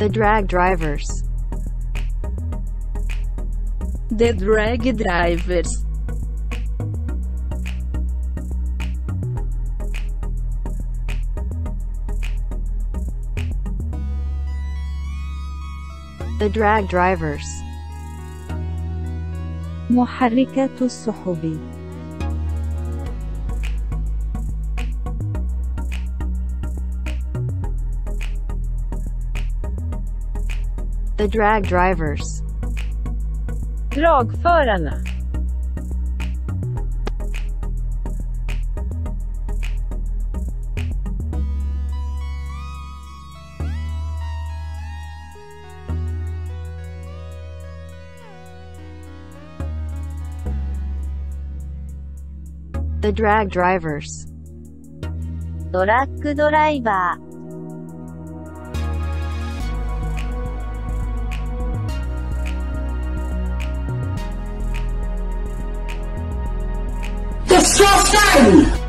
The drag drivers. The drag drivers. The drag drivers. محركات السحب The drag drivers. Dragförarna. The drag drivers. トラックドライバー The Slothman!